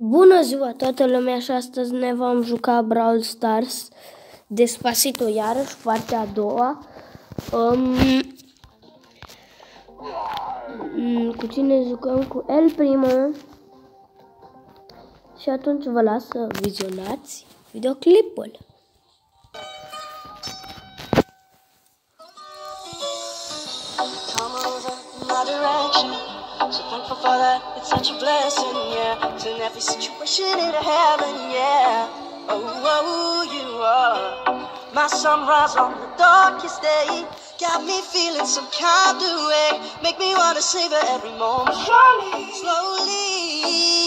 Bună ziua toată lumea și astăzi ne vom juca Brawl Stars Despacito iarăși, partea a doua. Um, Cu cine jucăm? Cu El Primo. Și atunci vă las să vizionați videoclipul. Direction So thankful for that, it's such a blessing, yeah. Turn every situation into heaven, yeah. Oh, oh, you are my sunrise on the darkest day. Got me feeling some kind of way. Make me wanna savor every moment. Slowly, slowly.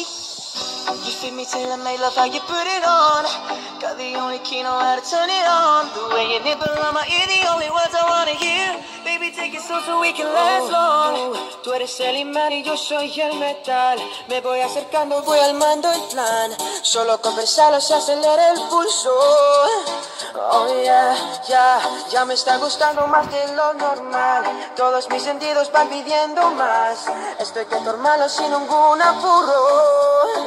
You feed me till I make love how you put it on. Got the only key, know how to turn it on. The way you nibble on my ear, the only words I wanna hear. Baby, take it slow so we can last long. Tú eres el imán y yo soy el metal. Me voy acercando, voy armando el plan. Solo conversarlo se acelera el pulso. Oh yeah, ya, ya me está gustando más de lo normal. Todos mis sentidos van pidiendo más. Estoy que tomarlo sin ningún apuro.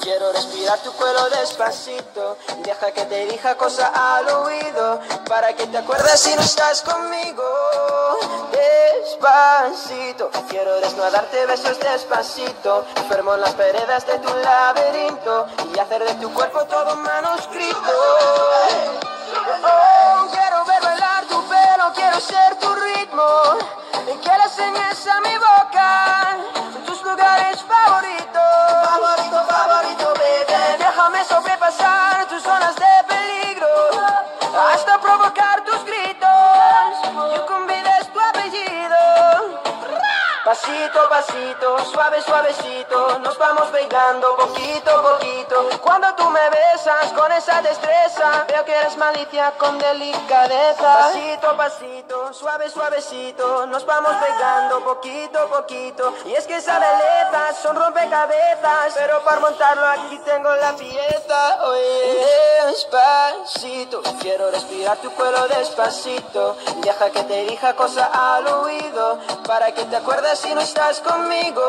Quiero respirar tu cuello despacito. Deja que te diga cosa al oído. Para que te acuerdes si no estás conmigo despacito. Quiero desnudarte besos despacito. Enfermo en las paredes de tu laberinto y hacer de tu cuerpo todo manuscrito. Oh, quiero ver bailar tu pelo, quiero ser tu ritmo. Que le enseñes a mi boca Pasito, pasito, suave, suavecito, nos vamos pegando poquito, poquito. Cuando tú me besas con esa destreza, veo que eres malicia con delicadeza. Pasito, pasito, suave, suavecito, nos vamos pegando poquito, poquito. Y es que esa belleza son rompecabezas, pero para montarlo aquí tengo la pieza. Oye, despacito, quiero respirar tu cuero despacito. Deja que te dirija cosa al oído, para que te acuerdes si no estás conmigo.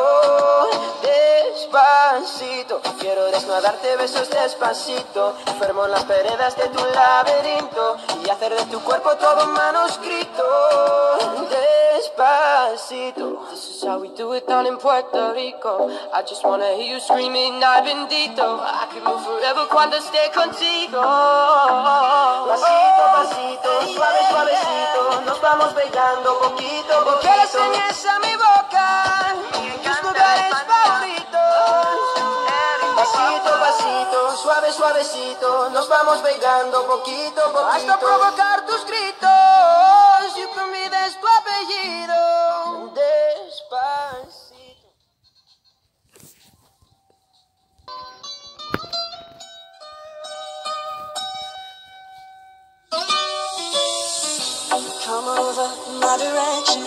Despacito, quiero desnudarte besos despacito. Enfermo en las paredes de tu laberinto y hacer de tu cuerpo todo manuscrito. Despacito, this is how we do it down in Puerto Rico. I just wanna hear you screaming, ay bendito. I could move forever cuando esté contigo. Pasito, pasito, suave, suavecito, nos vamos pegando poquito, poquito. Que le a mi boca tus lugares favoritos. Pasito, pasito, suave, suavecito, nos vamos pegando poquito, poquito. Hasta provocar tus gritos, y me olvides tu apellido. Come over my direction.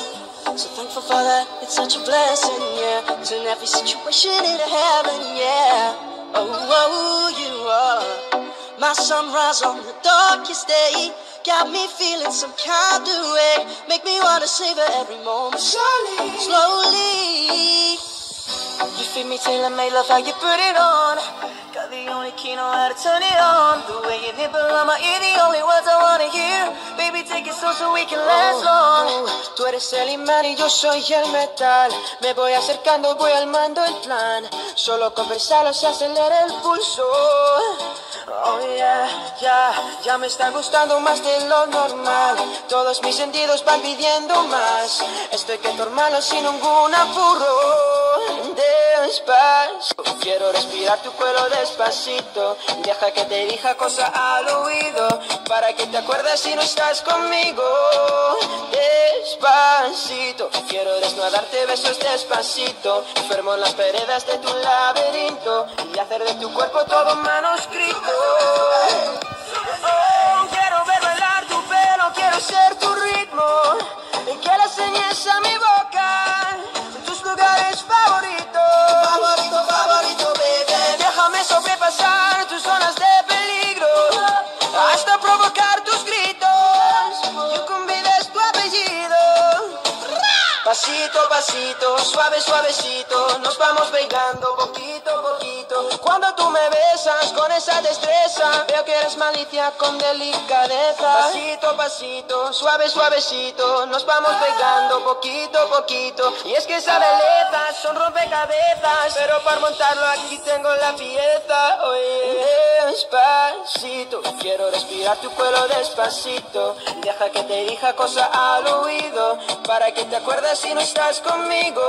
So thankful for that, it's such a blessing, yeah. Turn every situation into heaven, yeah. Oh, oh, you are my sunrise on the darkest day. Got me feeling some kind of way. Make me wanna savor every moment. Slowly, slowly. You feed me till I make love, how you put it on. Only key, know how to turn it on. The way you nibble on my ear, the only words I wanna hear. Baby, take it slow so we can last long. Tú eres el imán y yo soy el metal. Me voy acercando, voy armando el plan. Solo conversarlo se acelera el pulso. Oh yeah, ya, ya me está gustando más de lo normal. Todos mis sentidos van pidiendo más. Estoy que hermano sin ningún apuro. Despacio, quiero respirar tu cuero despacito. Deja que te diga cosa al oído. Para que te acuerdes si no estás conmigo. Despacito, quiero desnudarte besos despacito. Enfermo en las paredes de tu laberinto. Y hacer de tu cuerpo todo manuscrito. Pasito, pasito, suave, suavecito. Nos vamos pegando poquito besas con esa destreza. Veo que eres malicia con delicadeza. Pasito a pasito, suave, suavecito. Nos vamos pegando poquito a poquito. Y es que esa belleza son rompecabezas. Pero para montarlo aquí tengo la pieza. Oye, despacito. Quiero respirar tu pelo despacito. Deja que te diga cosa al oído. Para que te acuerdes si no estás conmigo.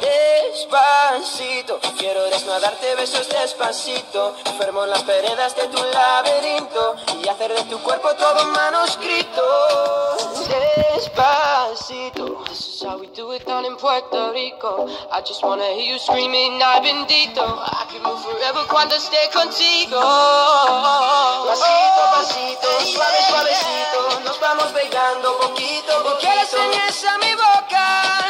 Despacito. Quiero desnudarte besos despacito. Enfermo en las veredas de tu laberinto. Y hacer de tu cuerpo todo un manuscrito. Despacito. This is how we do it down in Puerto Rico. I just wanna hear you screaming, ay bendito. I can move forever cuando esté contigo. Pasito pasito, suave, suavecito. Nos vamos pegando poquito poquito. Que le enseñes a mi boca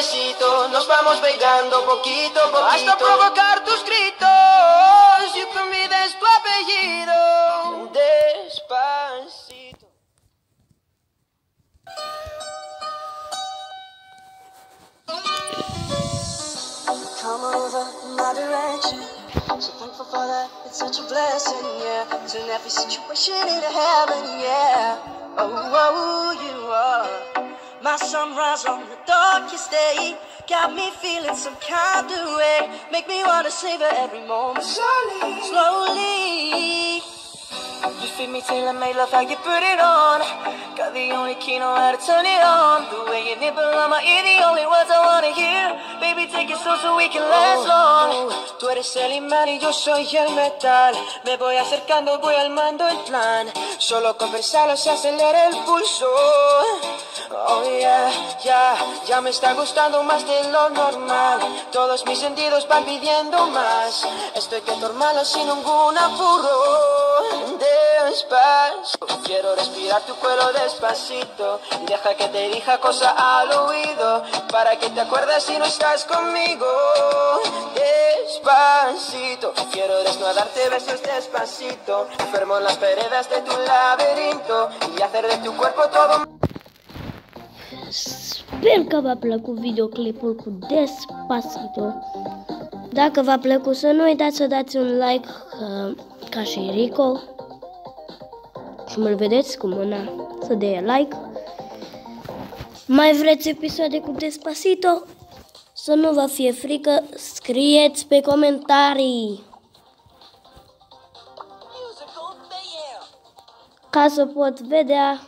suave, suavecito. Nos vamos pegando poquito a poquito. Hasta provocar tus gritos. You can be this tu apellido. Despacito. Come over my direction. So thankful for that. It's such a blessing, yeah. Turn every situation into heaven, yeah. Oh, oh, you are my sunrise on the darkest day. Got me feeling some kind of way. Make me wanna savor every moment slowly, slowly. You feed me till I make love how you put it on. Got the only key, know how to turn it on. The way you nibble on my ear, the only words I wanna hear. Baby, take it slow so we can last oh, long. Oh, oh. Tú eres el imán y yo soy el metal. Me voy acercando, voy al mando el plan. Solo conversarlo se acelera el pulso. Oh yeah, ya, ya me está gustando más de lo normal. Todos mis sentidos van pidiendo más. Estoy que normal sin ningún apuro. Despacio, quiero respirar tu cuero despacito. Deja que te diga cosa al oído. Para que te acuerdes si no estás conmigo. Despacito, quiero desnudarte besos despacito. Enfermo en las veredas de tu laberinto. Y hacer de tu cuerpo todo. Sper că v-a plăcut videoclipul cu Despacito. Dacă v-a plăcut să nu uitați să dați un like ca, ca și Rico. Și mă vedeți cu mâna să dea like. Mai vreți episoade cu Despacito? Să nu vă fie frică, scrieți pe comentarii. Ca să pot vedea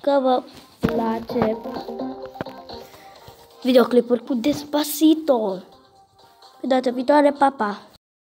că vă place videoclipuri cu Despacito. Pe data viitoare, papa!